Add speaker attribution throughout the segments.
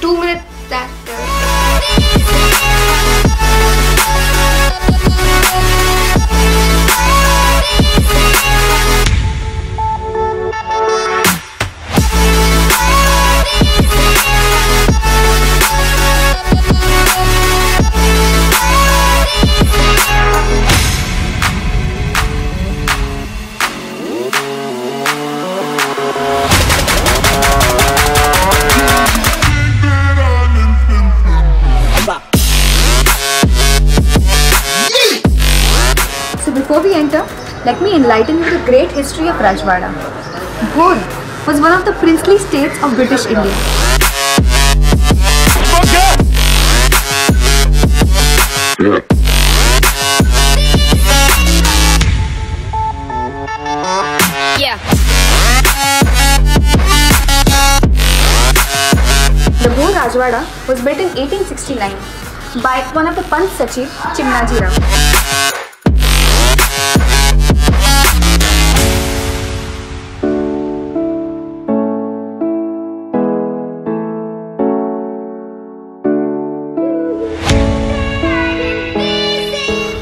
Speaker 1: two minutes after. Let me enlighten you the great history of Rajwada. Bhor was one of the princely states of British India.
Speaker 2: Yeah.
Speaker 1: The Bhor Rajwada was built in 1869 by one of the Pant Sachiv, Chimnaji Rao.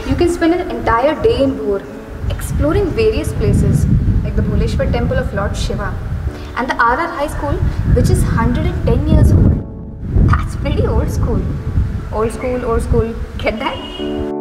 Speaker 1: You can spend an entire day in Bhor exploring various places like the Bhuleshwar temple of Lord Shiva and the RR High School which is 110 years old. That's pretty old school. Old school, old school. Get that?